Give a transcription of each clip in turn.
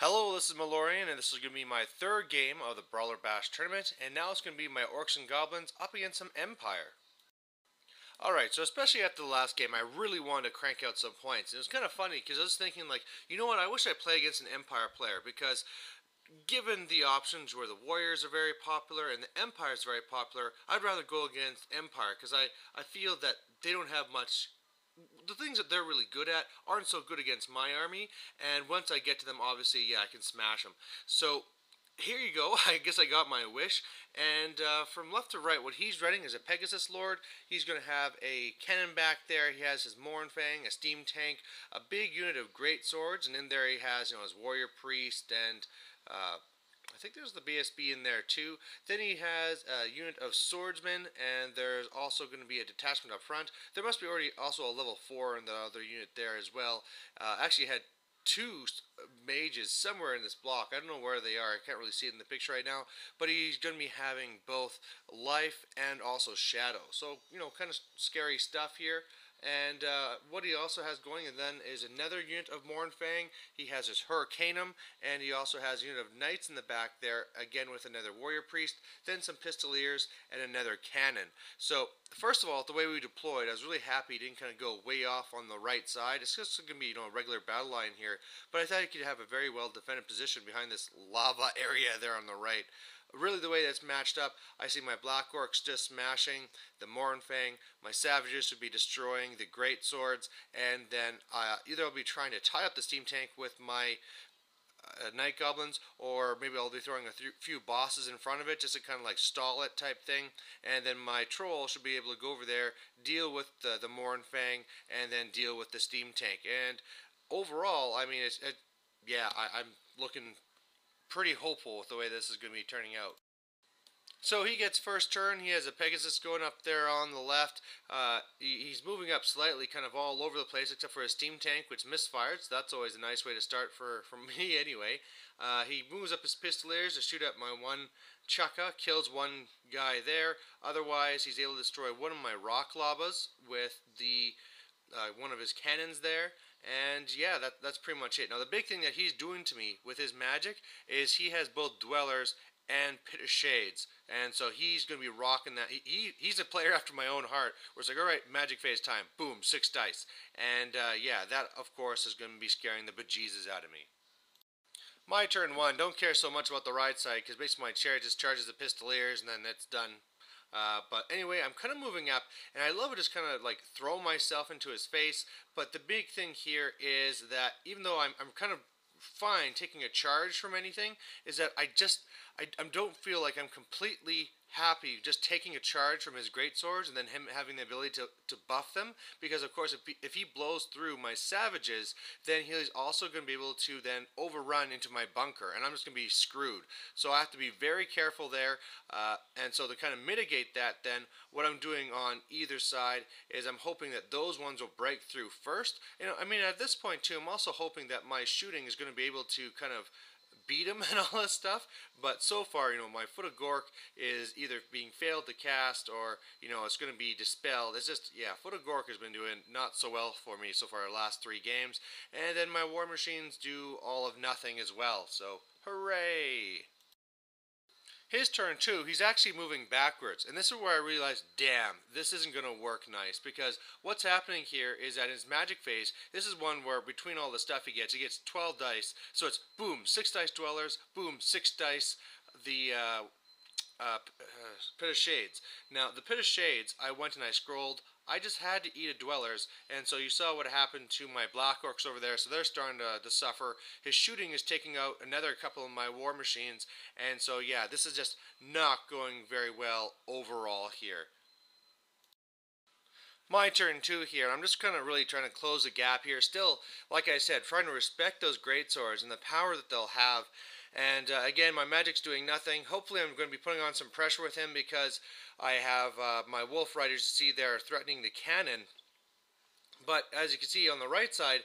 Hello, this is Malorian, and this is going to be my third game of the Brawler Bash tournament, and now it's going to be my Orcs and Goblins up against some Empire. Alright, so especially after the last game, I really wanted to crank out some points. And it was kind of funny, because I was thinking, like, you know what, I wish I played against an Empire player, because given the options where the Warriors are very popular and the Empire is very popular, I'd rather go against Empire, because I, I feel that they don't have much the things that they're really good at aren't so good against my army, and once I get to them, obviously, yeah, I can smash them. So here you go. I guess I got my wish. And uh, from left to right, what he's running is a Pegasus Lord. He's going to have a cannon back there. He has his Mournfang, a steam tank, a big unit of great swords, and in there he has you know his warrior priest and uh, I think there's the BSB in there too. Then he has a unit of swordsmen, and there's also going to be a detachment up front. There must be already also a level 4 in the other unit there as well. Uh, actually had two mages somewhere in this block. I don't know where they are. I can't really see it in the picture right now. But he's going to be having both life and also shadow. So, you know, kind of scary stuff here. And uh, what he also has going and then is another unit of Mournfang. He has his Hurricanum, and he also has a unit of Knights in the back there, again with another Warrior Priest, then some Pistoliers, and another Cannon. So, first of all, the way we deployed, I was really happy he didn't kind of go way off on the right side. It's just going to be, you know, a regular battle line here, but I thought he could have a very well defended position behind this lava area there on the right really the way that's matched up, I see my Black Orcs just smashing the Mournfang, my Savages would be destroying the Great Swords, and then uh, either I'll be trying to tie up the Steam Tank with my uh, Night Goblins, or maybe I'll be throwing a few bosses in front of it just to kind of like stall it type thing, and then my Troll should be able to go over there, deal with the, the Mournfang, and then deal with the Steam Tank. And overall, I mean, it's, it, yeah, I, I'm looking pretty hopeful with the way this is going to be turning out. So he gets first turn. He has a Pegasus going up there on the left. Uh, he, he's moving up slightly, kind of all over the place, except for his steam tank, which misfired. So that's always a nice way to start for, for me, anyway. Uh, he moves up his Pistoliers to shoot at my one Chukka, kills one guy there. Otherwise, he's able to destroy one of my Rock Lobbers with the uh, one of his cannons there. And yeah, that, that's pretty much it. Now, the big thing that he's doing to me with his magic is he has both Dwellers and Pit of Shades. And so he's going to be rocking that. He, he, he's a player after my own heart. Where it's like, all right, magic phase time. Boom, six dice. And uh, yeah, that, of course, is going to be scaring the bejesus out of me. My turn one. Don't care so much about the right side because basically my chariot just charges the pistoliers and then it's done. Uh, but anyway, I'm kind of moving up, and I love to just kind of like throw myself into his face. But the big thing here is that even though I'm, I'm kind of fine taking a charge from anything, is that I just I, I don't feel like I'm completely happy just taking a charge from his great swords and then him having the ability to, to buff them. Because of course if he, if he blows through my savages then he's also going to be able to then overrun into my bunker and I'm just going to be screwed. So I have to be very careful there uh, and so to kind of mitigate that then what I'm doing on either side is I'm hoping that those ones will break through first. You know I mean at this point too I'm also hoping that my shooting is going to be able to kind of beat him and all this stuff. But so far, you know, my Foot of Gork is either being failed to cast or, you know, it's going to be dispelled. It's just, yeah, Foot of Gork has been doing not so well for me so far the last three games. And then my War Machines do all of nothing as well. So, hooray! His turn too, he's actually moving backwards. And this is where I realized, damn, this isn't going to work nice. Because what's happening here is that his magic phase, this is one where between all the stuff he gets, he gets 12 dice. So it's boom, 6 dice dwellers, boom, 6 dice the uh, uh, uh, Pit of Shades. Now, the Pit of Shades, I went and I scrolled I just had to eat a Dwellers, and so you saw what happened to my Black Orcs over there, so they're starting to, to suffer. His shooting is taking out another couple of my War Machines, and so yeah, this is just not going very well overall here. My turn too here. I'm just kind of really trying to close the gap here. Still, like I said, trying to respect those great swords and the power that they'll have. And uh, again, my magic's doing nothing. Hopefully, I'm going to be putting on some pressure with him because I have uh, my Wolf Riders, you see there, threatening the cannon. But as you can see on the right side,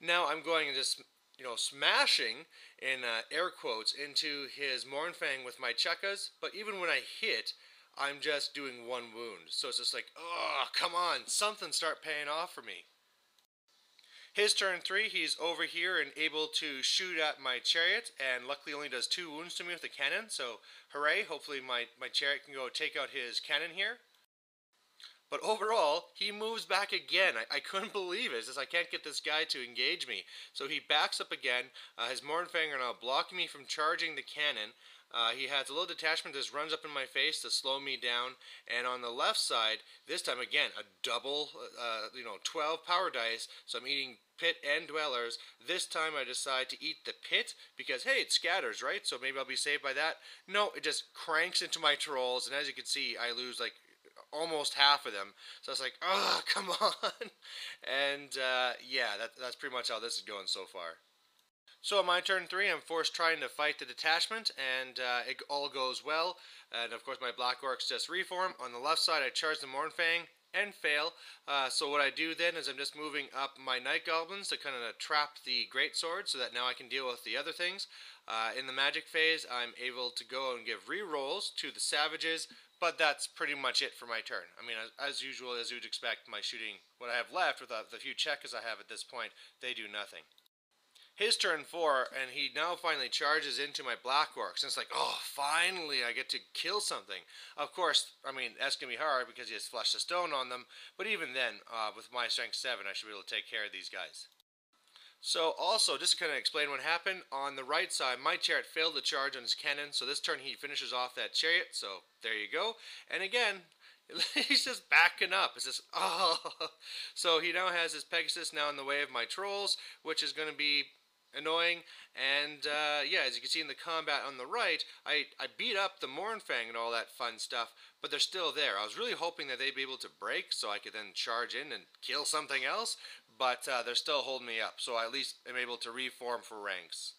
now I'm going and just, you know, smashing, in uh, air quotes, into his Mournfang with my Chukkas. But even when I hit, I'm just doing one wound. So it's just like, oh, come on, something start paying off for me. His turn three, he's over here and able to shoot at my chariot, and luckily only does two wounds to me with the cannon, so hooray, hopefully my, my chariot can go take out his cannon here. But overall, he moves back again. I, I couldn't believe it. It's just I can't get this guy to engage me. So he backs up again. Uh, his Mournfang are now blocking me from charging the cannon. Uh, he has a little detachment that runs up in my face to slow me down. And on the left side, this time again, a double, uh, you know, 12 power dice. So I'm eating pit and dwellers. This time I decide to eat the pit because, hey, it scatters, right? So maybe I'll be saved by that. No, it just cranks into my trolls. And as you can see, I lose like almost half of them. So I was like, oh, come on. and uh, yeah, that, that's pretty much how this is going so far. So on my turn three, I'm forced trying to fight the detachment, and uh, it all goes well. And of course, my Black Orcs just reform. On the left side, I charge the Mournfang and fail. Uh, so what I do then is I'm just moving up my Night Goblins to kind of trap the Great Sword so that now I can deal with the other things. Uh, in the Magic phase, I'm able to go and give re-rolls to the Savages, but that's pretty much it for my turn. I mean, as, as usual, as you'd expect, my shooting, what I have left with the few Chukkas I have at this point, they do nothing his turn four, and he now finally charges into my Black Orcs. And it's like, oh, finally, I get to kill something. Of course, I mean, that's going to be hard because he has Flesh to Stone on them. But even then, uh, with my Strength 7, I should be able to take care of these guys. So also, just to kind of explain what happened, on the right side, my chariot failed to charge on his cannon. So this turn, he finishes off that chariot. So there you go. And again, he's just backing up. It's just, oh. So he now has his Pegasus now in the way of my trolls, which is going to be annoying. And uh, yeah, as you can see in the combat on the right, I, I beat up the Mournfang and all that fun stuff, but they're still there. I was really hoping that they'd be able to break so I could then charge in and kill something else, but uh, they're still holding me up, so I at least am able to reform for ranks.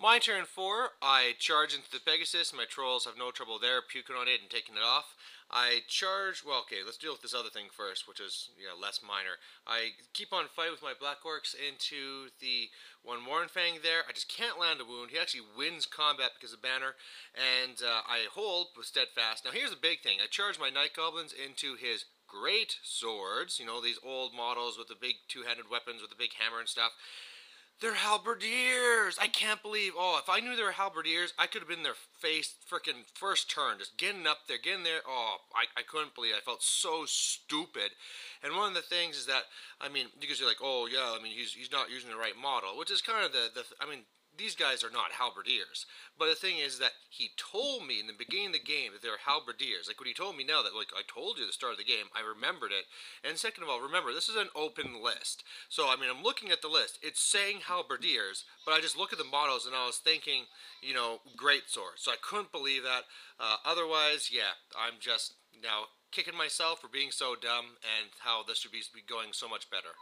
My turn 4, I charge into the Pegasus. My trolls have no trouble there, puking on it and taking it off. I charge, well, okay, let's deal with this other thing first, which is less minor. I keep on fighting with my Black Orcs into the one Mournfang there. I just can't land a wound. He actually wins combat because of Banner, and uh, I hold with Steadfast. Now, here's the big thing. I charge my Night Goblins into his great swords, you know, these old models with the big two-handed weapons with the big hammer and stuff. They're halberdiers. I can't believe. Oh, if I knew they were halberdiers, I could have been their face freaking first turn, just getting up there, getting there. Oh, I, I couldn't believe. It. I felt so stupid. And one of the things is that I mean, because you're like, oh yeah, I mean he's he's not using the right model, which is kind of the the. I mean, these guys are not halberdiers. But the thing is that he told me in the beginning of the game that they're halberdiers. Like when he told me now that like I told you at the start of the game, I remembered it. And second of all, remember this is an open list. So I mean I'm looking at the list. It's saying halberdiers, but I just look at the models and I was thinking, you know, great sword. So I couldn't believe that. Uh, otherwise, yeah, I'm just now kicking myself for being so dumb and how this should be going so much better.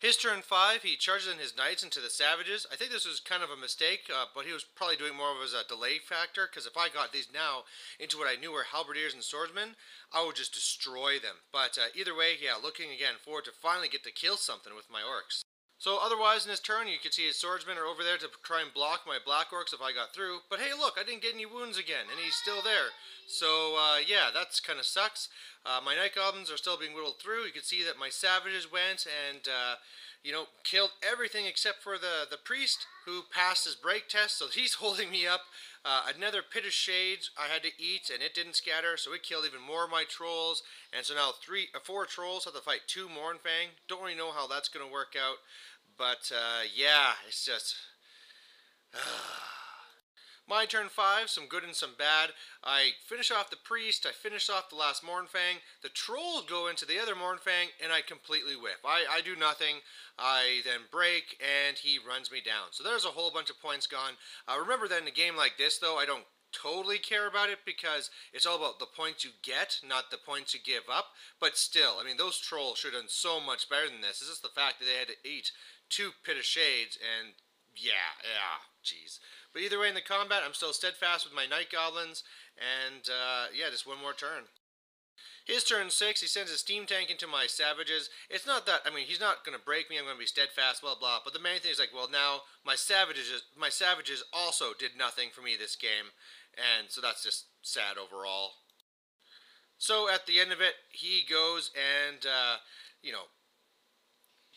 His turn five, he charges in his knights into the savages. I think this was kind of a mistake, uh, but he was probably doing more of as a delay factor, because if I got these now into what I knew were halberdiers and swordsmen, I would just destroy them. But uh, either way, yeah, looking again forward to finally get to kill something with my orcs. So otherwise in his turn, you can see his swordsmen are over there to try and block my black orcs if I got through. But hey, look, I didn't get any wounds again, and he's still there. So uh, yeah, that's kind of sucks. Uh, my night goblins are still being whittled through. You can see that my savages went and uh, you know killed everything except for the the priest who passed his break test. So he's holding me up. Uh, another pit of shades I had to eat, and it didn't scatter, so it killed even more of my trolls. And so now three, uh, four trolls have to fight two Mournfang. Don't really know how that's going to work out. But uh, yeah, it's just. My turn five, some good and some bad. I finish off the priest, I finish off the last Mournfang, The trolls go into the other Mournfang, and I completely whiff. I, I do nothing. I then break, and he runs me down. So there's a whole bunch of points gone. Uh, remember that in a game like this, though, I don't totally care about it because it's all about the points you get, not the points you give up. But still, I mean, those trolls should have done so much better than this. It's just the fact that they had to eat two Pit of Shades, and yeah, yeah, jeez. But either way, in the combat, I'm still steadfast with my Night Goblins, and uh, yeah, just one more turn. His turn six, he sends a steam tank into my savages. It's not that, I mean, he's not to break me, I'm to be steadfast, blah, blah. But the main thing is like, well, now my savages, my savages also did nothing for me this game. And so that's just sad overall. So at the end of it, he goes and, uh, you know,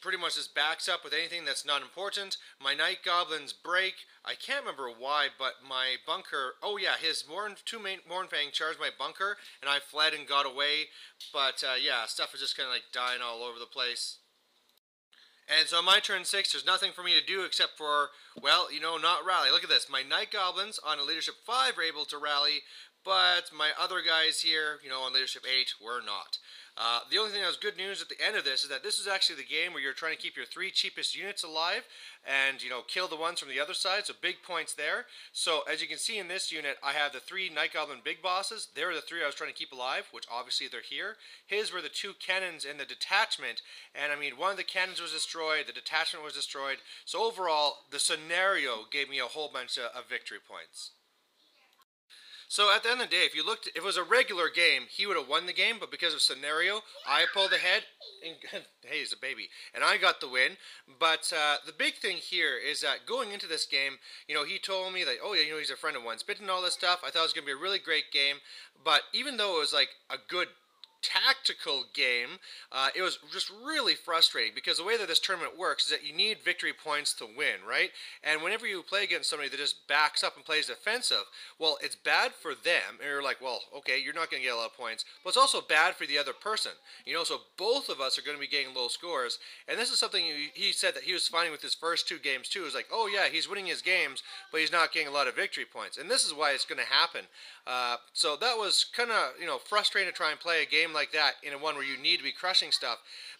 pretty much just backs up with anything that's not important. My Night Goblins break. I can't remember why, but my bunker. Oh yeah, his Morn two main Mournfang charged my bunker, and I fled and got away. But uh, yeah, stuff is just kind of like dying all over the place. And so on my turn six, there's nothing for me to do except for, well, you know, not rally. Look at this. My Night Goblins on a leadership five are able to rally, but my other guys here, you know, on leadership eight, were not. Uh, the only thing that was good news at the end of this is that this is actually the game where you're trying to keep your three cheapest units alive and, you know, kill the ones from the other side, so big points there. So, as you can see in this unit, I have the three Night Goblin big bosses. They were the three I was trying to keep alive, which obviously they're here. His were the two cannons in the detachment, and I mean, one of the cannons was destroyed, the detachment was destroyed. So overall, the scenario gave me a whole bunch of, of victory points. So at the end of the day, if you looked, if it was a regular game, he would have won the game. But because of scenario, I pulled ahead. And, hey, he's a baby, and I got the win. But uh, the big thing here is that going into this game, you know, he told me that, oh yeah, you know, he's a friend of mine, spitting all this stuff. I thought it was gonna be a really great game. But even though it was like a good tactical game, uh, it was just really frustrating because the way that this tournament works is that you need victory points to win, right? And whenever you play against somebody that just backs up and plays defensive, well, it's bad for them. And you're like, well, okay, you're not going to get a lot of points, but it's also bad for the other person. You know, so both of us are going to be getting low scores. And this is something he said that he was finding with his first two games too. Is like, oh yeah, he's winning his games, but he's not getting a lot of victory points. And this is why it's going to happen. Uh, so that was kind of you know frustrating to try and play a game like that in a one where you need to be crushing stuff,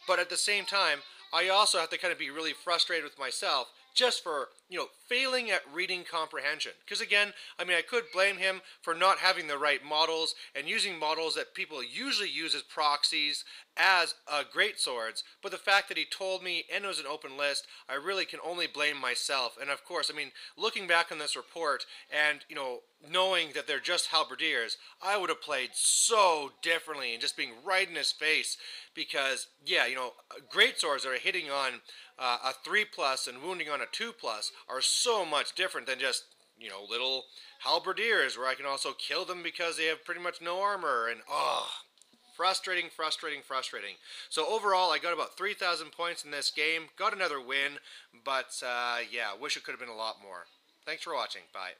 but at the same time, I also have to kind of be really frustrated with myself just for, you know, failing at reading comprehension. Because again, I mean, I could blame him for not having the right models and using models that people usually use as proxies as uh, great swords. But the fact that he told me and it was an open list, I really can only blame myself. And of course, I mean, looking back on this report and, you know, knowing that they're just halberdiers, I would have played so differently and just being right in his face because, yeah, you know, great swords are hitting on uh, a 3 plus and wounding on a 2 plus are so much different than just, you know, little halberdiers where I can also kill them because they have pretty much no armor and, oh, frustrating, frustrating, frustrating. So overall, I got about 3,000 points in this game, got another win, but uh, yeah, wish it could have been a lot more. Thanks for watching. Bye.